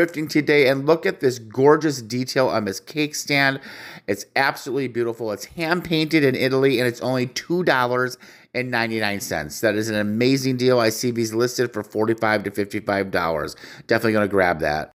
thrifting today and look at this gorgeous detail on this cake stand. It's absolutely beautiful. It's hand painted in Italy and it's only $2.99. That is an amazing deal. I see these listed for $45 to $55. Definitely going to grab that.